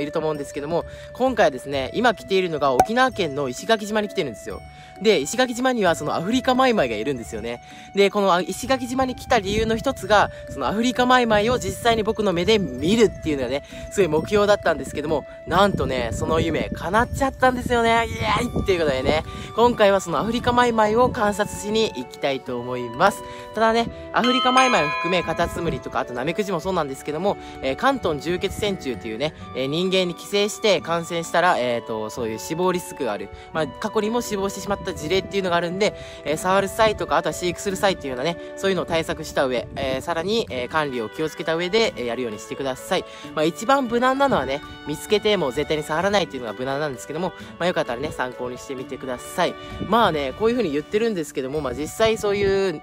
いると思うんですけども、今回はですね、今来ているのが沖縄県の石垣島に来てるんですよ。で、石垣島にはそのアフリカマイマイがいるんですよね。で、この石垣島に来た理由の一つが、そのアフリカマイマイを実際に僕の目で見るっていうのがね、すごい目標だったんですけども、なんとね、その夢叶っちゃったんですよね。イエーイっていうことでね、今回はそのアフリカマイマイを観察しに行きたいと思います。ただね、アフリカマイマイを含めカタツムリとか、あとナメクジもそうなんですけども、えー、関東重血線虫っていうね、えー、人間に寄生して感染したら、えっ、ー、と、そういう死亡リスクがある。まあ、過去にも死亡してしまった事例っていうのがあるんで、えー、触る際とか、あとは飼育する際っていうのはね、そういうのを対策した上、えー、さらに、え管理を気をつけた上で、えやるようにしてください。まあ、一番無難なのはね、見つけても絶対に触らないっていうのが無難なんですけども、まあ、よかったらね、参考にしてみてください。まあね、こういう風に言ってるんですけども、まあ、実際そういう、煮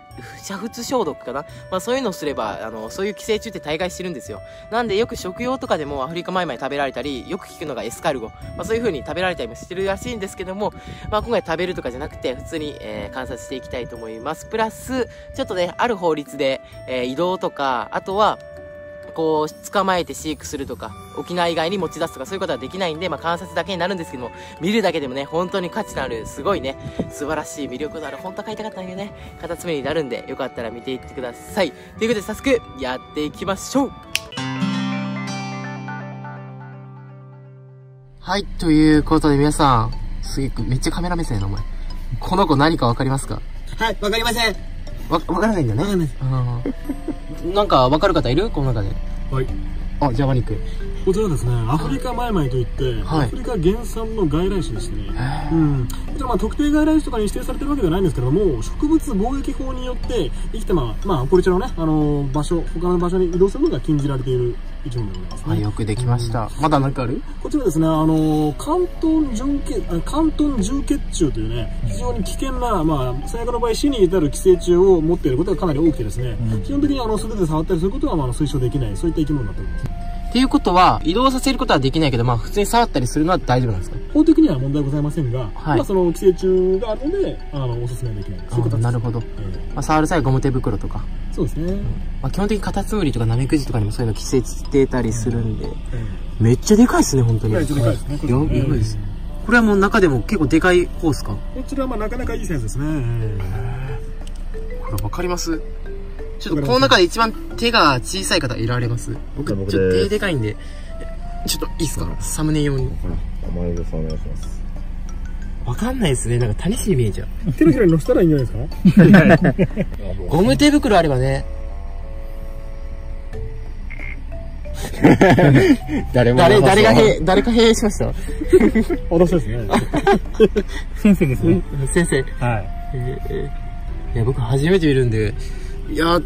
沸消毒かな？まあ、そういうのをすれば、あの、そういう寄生虫って大概してるんですよ。なんでよく食用とかでもアフリカマイマイ食べられたり、よく聞くのがエスカルゴ。まあ、そういう風に食べられたりもしてるらしいんですけども、まあ、今回食べるとかじゃなくて、普通に、えー、観察していきたいと思います。プラス、ちょっとね、ある法律で、えー、移動とか、あとは、こう、捕まえて飼育するとか、沖縄以外に持ち出すとか、そういうことはできないんで、まあ、観察だけになるんですけども、見るだけでもね、本当に価値のある、すごいね、素晴らしい魅力のある、本当は買いたかったんだけどね、カタツムリになるんで、よかったら見ていってください。ということで、早速、やっていきましょうはい、ということで皆さん、すげえ、めっちゃカメラ目線やな、お前。この子何かわかりますか？はい、わかりません。わ、わからないんだね。わかんないです。なんかわかる方いる？この中で。はい。あ、じゃあマニック。こちらですね、アフリカマイマイといって、はい、アフリカ原産の外来種ですね。うん。こちらまあ特定外来種とかに指定されてるわけではないんですけども、植物貿易法によって生きてまあ、まあ、こちらのね、あのー、場所、他の場所に移動するのが禁じられている生き物でございますね。はい、よくできました。うん、まだ何かある？こちらですね、あのー、関東重血、関東重血虫というね、非常に危険な、まあ、最悪の場合死に至る寄生虫を持っていることがかなり多くてですね、うん、基本的にあの、素手で触ったりすることはまあ推奨できない、そういった生き物になっております。っていうことは、移動させることはできないけど、まあ普通に触ったりするのは大丈夫なんですか？法的には問題ございませんが、はい、まあその寄生虫があるので、あの、おすすめできない。そういう形なるほど。えー、まあ触る際はゴム手袋とか。そうですね。うん、まあ基本的にカタツムリとかナメクジとかにもそういうの寄生してたりするんで、うん、めっちゃでかいですね、本当に。めっちゃでかいですね。やばいです。これはもう中でも結構でかい方ですか？こちらはまあなかなかいいサイズですね。これわかります？ちょっとこの中で一番手が小さい方いられます？僕ちょっと手でかいんで。ちょっといいっすか？サムネ用に。ほら、前田さんお願いします。わかんないですね。なんか谷氏に見えちゃう。手のひらに乗せたらいいんじゃないですか？ゴム手袋あればね。誰も誰、誰がへ、誰か閉営しました？私ですね。先生ですね。先生。はい。えー、いや、僕初めて見るんで、いや、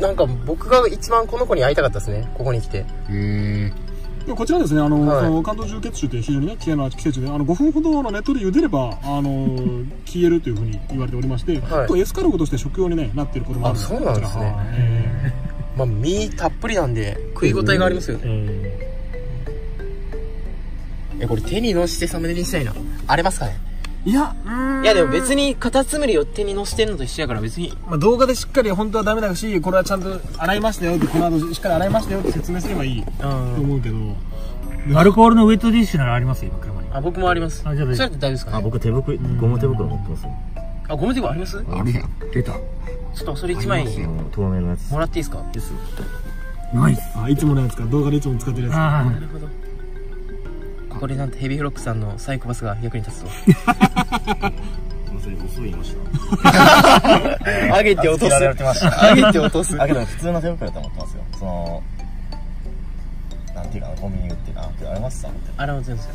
なんか僕が一番この子に会いたかったですね。ここに来て。へえ。こちらですね、あの、はい、その関東重血臭という非常にね、危険な寄生虫で、あの、5分ほどの熱湯で茹でれば、あの、消えるというふうに言われておりまして、はい、とエスカルゴとして食用に、ね、なっていることもあるあ、そうなんですね。まあ、身たっぷりなんで、食い応えがありますよね。え、これ手にのしてサムネにしたいな。ありますかねいや、いやでも別にカタツムリを手に乗せてるのと一緒やから別に。まあ動画でしっかり本当はダメだし、これはちゃんと洗いましたよって、この後しっかり洗いましたよって説明すればいいと思うけど。アルコールのウェットティッシュならありますよ、車に。あ、僕もあります。あ、じゃあそれって大丈夫ですかね？あ、僕手袋、ゴム手袋持ってますあ、ゴム手袋あります？あるやん。出た。ちょっとそれ1枚透明のやつ。もらっていいですか？です。ナイス。あ、いつものやつか。動画でいつも使ってるやつ。ああ、なるほど。これなんてヘビーフロックさんのサイコパスが役に立つわ。遅いました。上げて落とす。上げて落とす。あ、けど普通の手袋だと思ってますよ。その、なんていうかな、コンビニ売ってな、ありますさ。あれは全然。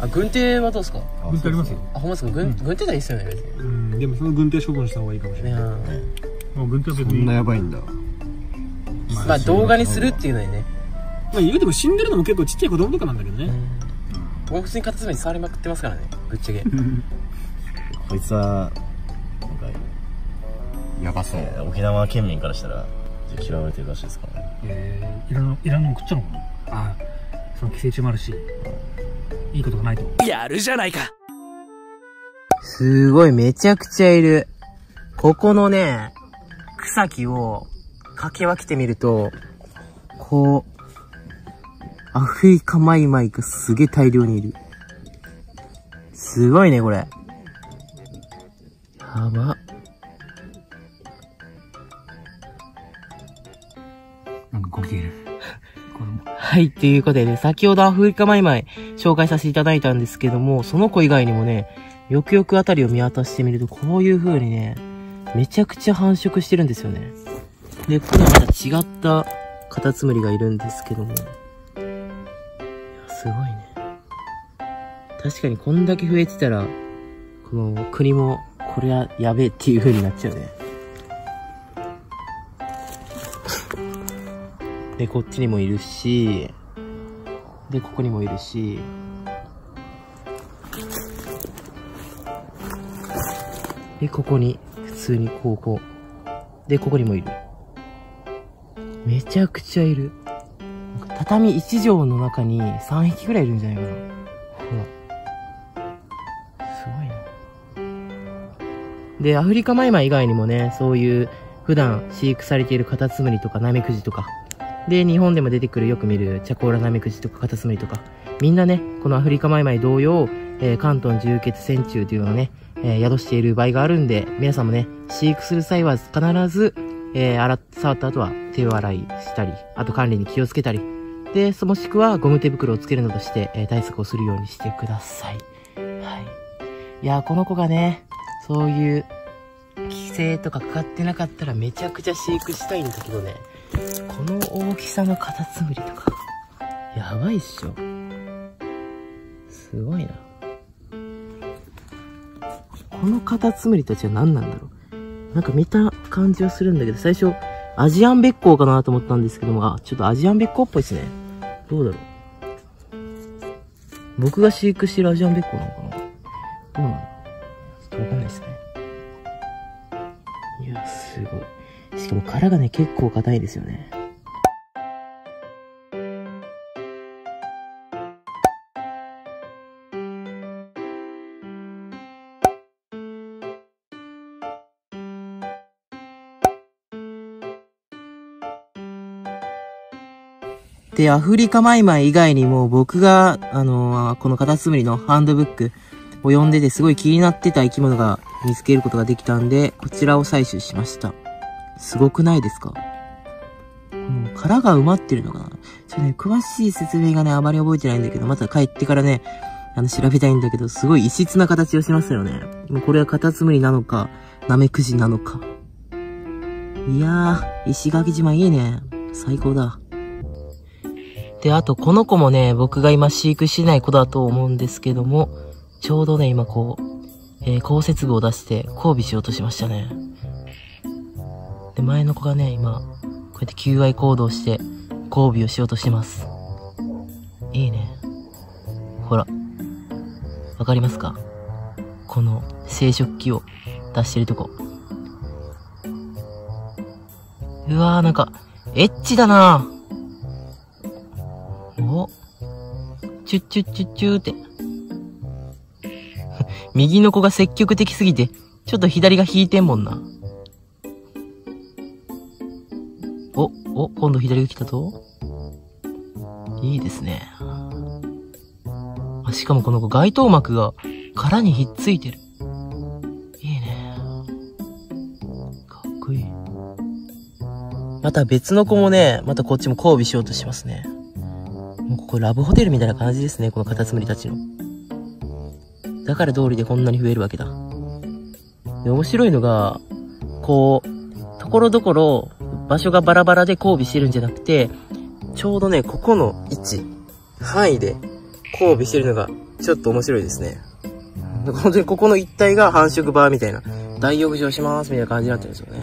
あ、軍手はどうですか？軍手ありますよ。あ、ほんまですか？軍、軍手がいいっすよね、別に。うん、でもその軍手処分した方がいいかもしれない。もう軍手は別に。そんなやばいんだ。まあ動画にするっていうのにね。まあ言うても死んでるのも結構ちっちゃい子供とかなんだけどね。僕普通にカタツムリ触りまくってますからね。ぶっちゃけ。こいつはなんかやばそう、えー、沖縄県民からしたら嫌われてるらしいですからね。えー、いらんいらんの食っちゃうのかな？あその寄生虫もあるしいいことがないと。やるじゃないか。すごいめちゃくちゃいる。ここのね草木をかき分けてみるとこうアフリカマイマイがすげえ大量にいる。すごいね、これ。やば。なんかご機嫌。はい、ということでね、先ほどアフリカマイマイ紹介させていただいたんですけども、その子以外にもね、よくよくあたりを見渡してみると、こういう風にね、めちゃくちゃ繁殖してるんですよね。で、ここにまた違ったカタツムリがいるんですけども。すごいね。確かにこんだけ増えてたら、この国も、これはやべえっていう風になっちゃうね。で、こっちにもいるし、で、ここにもいるし、で、ここに、普通にこう、こう。で、ここにもいる。めちゃくちゃいる。畳1畳の中に3匹ぐらいいるんじゃないかな。ほら。すごいな。で、アフリカマイマイ以外にもね、そういう普段飼育されているカタツムリとかナメクジとか、で、日本でも出てくるよく見るチャコーラナメクジとかカタツムリとか、みんなね、このアフリカマイマイ同様、えー、関東重血線虫というのをね、えー、宿している場合があるんで、皆さんもね、飼育する際は必ず、えー、洗っ、触った後は手を洗いしたり、あと管理に気をつけたり、で、そもしくはゴム手袋をつけるなどして、えー、対策をするようにしてください。はい。いや、この子がね、そういう、規制とかかかってなかったらめちゃくちゃ飼育したいんだけどね、この大きさのカタツムリとか、やばいっしょ。すごいな。このカタツムリたちは何なんだろう。なんか見た感じはするんだけど、最初、アジアンベッコウかなと思ったんですけども、あ、ちょっとアジアンベッコウっぽいですね。どうだろう。僕が飼育してるアジアンベッコウなのかなどうなのちょっとわかんないですね。いや、すごい。しかも殻がね、結構硬いですよね。で、アフリカマイマイ以外にも僕が、あのーこのカタツムリのハンドブックを読んでてすごい気になってた生き物が見つけることができたんで、こちらを採取しました。すごくないですか？この殻が埋まってるのかな？ちょっとね、詳しい説明がね、あまり覚えてないんだけど、また帰ってからね、あの、調べたいんだけど、すごい異質な形をしますよね。もうこれはカタツムリなのか、ナメクジなのか。いやー、石垣島いいね。最高だ。で、あと、この子もね、僕が今飼育してない子だと思うんですけども、ちょうどね、今こう、えー、降雪部を出して交尾しようとしましたね。で、前の子がね、今、こうやって求愛行動して交尾をしようとしてます。いいね。ほら。わかりますか？この生殖器を出してるとこ。うわーなんか、エッチだなチュッチュッチュッチューって。右の子が積極的すぎて、ちょっと左が引いてんもんな。お、お、今度左が来たぞ。いいですね。あ、しかもこの子街頭膜が殻にひっついてる。いいね。かっこいい。また別の子もね、またこっちも交尾しようとしますね。もうここラブホテルみたいな感じですね、このカタツムリたちの。だから通りでこんなに増えるわけだ。で、面白いのが、こう、ところどころ、場所がバラバラで交尾してるんじゃなくて、ちょうどね、ここの位置、範囲で交尾してるのが、ちょっと面白いですね。本当にここの一帯が繁殖場みたいな、大浴場しますみたいな感じになってるんですよね。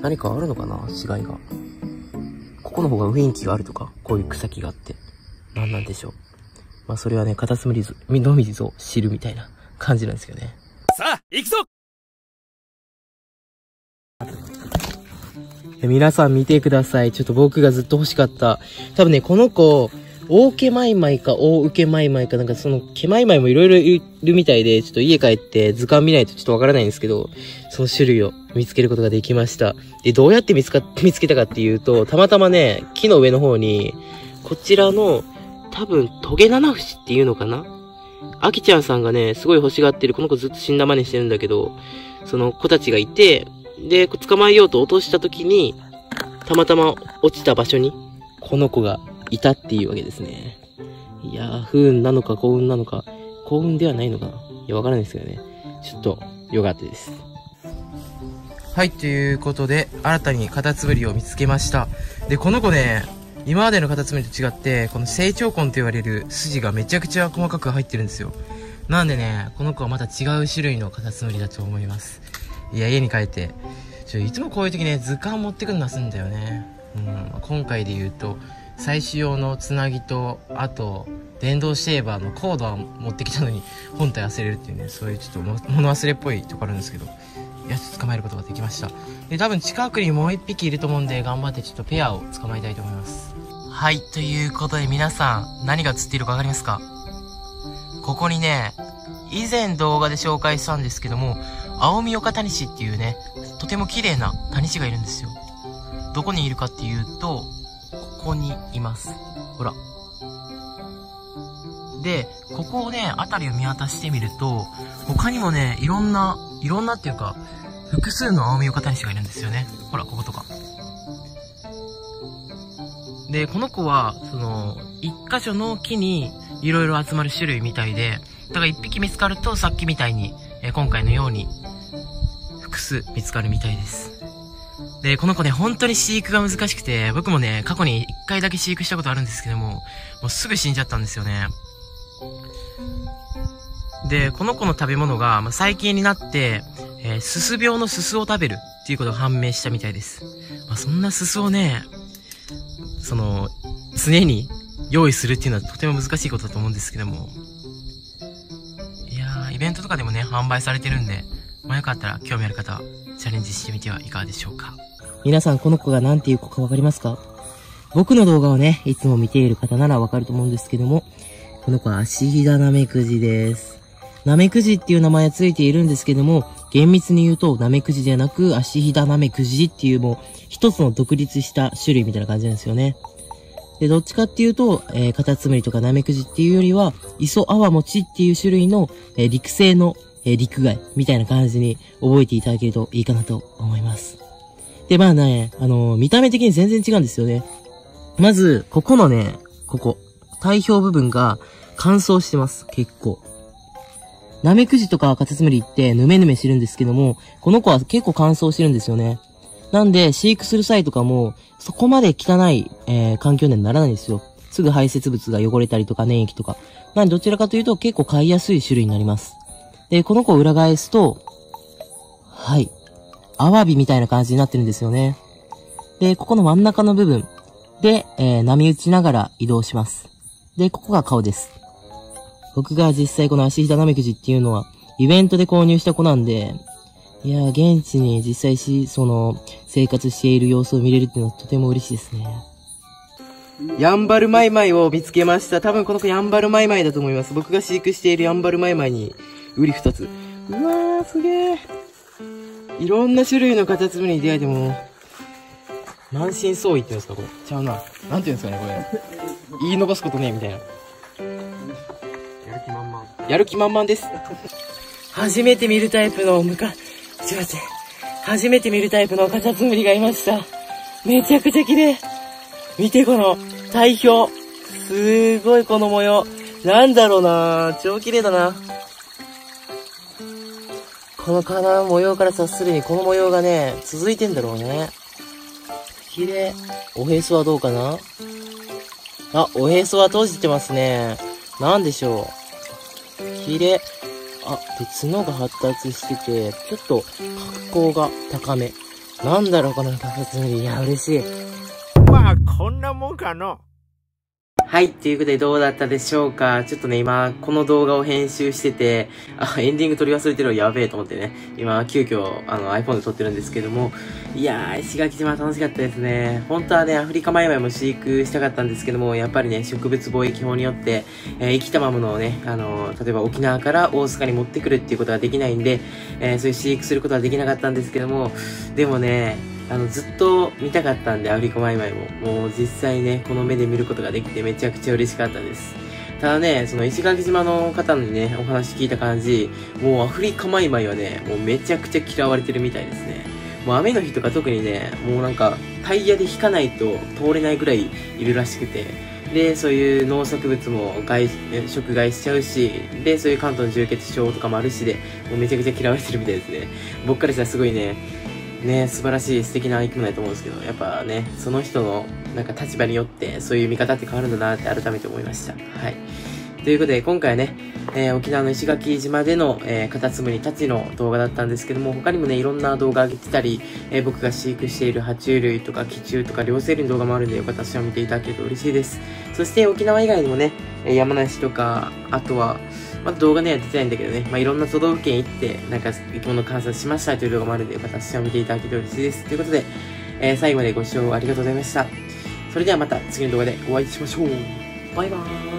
何かあるのかな違いが。ここの方が雰囲気があるとか、こういう草木があって。何なんでしょう。まあそれはね、カタツムリズ、のみぞ知るみたいな感じなんですよね。さあ、行くぞ皆さん見てください。ちょっと僕がずっと欲しかった。多分ね、この子、大毛マイマイか大受けマイマイかなんかその毛マイマイもいろいろいるみたいで、ちょっと家帰って図鑑見ないとちょっとわからないんですけど、その種類を見つけることができました。で、どうやって見つか、見つけたかっていうと、たまたまね、木の上の方に、こちらの多分、トゲナナフシっていうのかな？アキちゃんさんがね、すごい欲しがってる、この子ずっと死んだ真似してるんだけど、その子たちがいて、で、捕まえようと落とした時に、たまたま落ちた場所に、この子がいたっていうわけですね。いやー、不運なのか幸運なのか、幸運ではないのかな。いや、わからないですけどね。ちょっと、良かったです。はい、ということで、新たにカタツムリを見つけました。で、この子ね、今までのカタツムリと違って、この成長根と言われる筋がめちゃくちゃ細かく入ってるんですよ。なんでね、この子はまた違う種類のカタツムリだと思います。いや、家に帰って、ちょ、いつもこういう時ね、図鑑持ってくるのすんだよね。うん、今回で言うと、最終用のつなぎと、あと、電動シェーバーのコードは持ってきたのに、本体忘れるっていうね、そういうちょっと物忘れっぽいとこあるんですけど、やつ捕まえることができました。で、多分近くにもう一匹いると思うんで、頑張ってちょっとペアを捕まえたいと思います。はい、ということで皆さん、何が映っているかわかりますか？ここにね、以前動画で紹介したんですけども、青み岡谷氏っていうね、とても綺麗な谷氏がいるんですよ。どこにいるかっていうと、ここにいます。ほら。で、ここをね、辺りを見渡してみると、他にもね、いろんな、いろんなっていうか、複数の青み岡谷氏がいるんですよね。ほら、こことか。で、この子は、その、一箇所の木にいろいろ集まる種類みたいで、だから一匹見つかるとさっきみたいに、え今回のように、複数見つかるみたいです。で、この子ね、本当に飼育が難しくて、僕もね、過去に一回だけ飼育したことあるんですけども、もうすぐ死んじゃったんですよね。で、この子の食べ物が、まあ、最近になって、えー、すす病のすすを食べるっていうことが判明したみたいです。まあ、そんなすすをね、その、常に用意するっていうのはとても難しいことだと思うんですけども。いやー、イベントとかでもね、販売されてるんで、まあ、よかったら興味ある方はチャレンジしてみてはいかがでしょうか？皆さん、この子が何ていう子かわかりますか？僕の動画をね、いつも見ている方ならわかると思うんですけども、この子はアシヒダナメクジです。ナメクジっていう名前はついているんですけども、厳密に言うとナメクジではなく、アシヒダナメクジっていうもう、一つの独立した種類みたいな感じなんですよね。で、どっちかっていうと、えーカタツムリとかナメクジっていうよりは、イソアワモチっていう種類の、えー陸生の、えー陸貝みたいな感じに覚えていただけるといいかなと思います。で、まあね、あのー見た目的に全然違うんですよね。まず、ここのね、ここ、体表部分が乾燥してます、結構。ナメクジとかカタツムリってヌメヌメしてるんですけども、この子は結構乾燥してるんですよね。なんで、飼育する際とかも、そこまで汚い、えー環境にはならないんですよ。すぐ排泄物が汚れたりとか粘液とか。なんで、どちらかというと結構飼いやすい種類になります。で、この子を裏返すと、はい。アワビみたいな感じになってるんですよね。で、ここの真ん中の部分で、えー波打ちながら移動します。で、ここが顔です。僕が実際この足ひだナメクジっていうのは、イベントで購入した子なんで、いやー、現地に実際し、その、生活している様子を見れるっていうのはとても嬉しいですね。ヤンバルマイマイを見つけました。多分この子ヤンバルマイマイだと思います。僕が飼育しているヤンバルマイマイに、ウリ二つ。うわー、すげー。いろんな種類のカタツムリに出会えても、満身創痍って言うんですかこれ。ちゃうな。なんて言うんですかねこれ。言い伸ばすことねえみたいな。やる気満々。やる気満々です。初めて見るタイプのむか、ちょっと待って。初めて見るタイプのカタツムリがいました。めちゃくちゃ綺麗。見てこの体表。すごいこの模様。なんだろうな超綺麗だな。この体の模様から察するにこの模様がね、続いてんだろうね。綺麗。おへそはどうかな？あ、おへそは閉じてますね。なんでしょう？綺麗。あ、で、角が発達してて、ちょっと格好が高め。なんだろう、このカタツムリ。いや、嬉しい。まあこんなもんかの。はい、ということでどうだったでしょうか？ちょっとね、今、この動画を編集してて、あ、エンディング撮り忘れてるのやべえと思ってね、今、急遽、あの、iPhone で撮ってるんですけども、いやー、石垣島楽しかったですね。本当はね、アフリカマイマイも飼育したかったんですけども、やっぱりね、植物貿易法によって、えー生きたままのをね、あの、例えば沖縄から大阪に持ってくるっていうことができないんで、えーそういう飼育することはできなかったんですけども、でもね、あの、ずっと見たかったんで、アフリカマイマイも。もう実際ね、この目で見ることができてめちゃくちゃ嬉しかったです。ただね、その石垣島の方にね、お話聞いた感じ、もうアフリカマイマイはね、もうめちゃくちゃ嫌われてるみたいですね。もう雨の日とか特にね、もうなんかタイヤで引かないと通れないぐらいいるらしくて、で、そういう農作物も外食害しちゃうし、で、そういう関東の充血症とかもあるしで、もうめちゃくちゃ嫌われてるみたいですね。僕からしたらすごいね、ね、素晴らしい素敵な生き物だと思うんですけど、やっぱね、その人のなんか立場によってそういう見方って変わるんだなって改めて思いました。はい。ということで、今回はね、えー、沖縄の石垣島での、え、カタツムリたちの動画だったんですけども、他にもね、いろんな動画上げてたり、えー、僕が飼育している爬虫類とか、気虫とか、両生類の動画もあるんで、よかったらそれを見ていただけると嬉しいです。そして、沖縄以外にもね、山梨とか、あとは、まあ動画ね、出てないんだけどね、まあ、いろんな都道府県行って、なんか、生き物観察しましたという動画もあるんで、また試合を見ていただけると嬉しいです。ということで、え最後までご視聴ありがとうございました。それではまた次の動画でお会いしましょう。バイバーイ。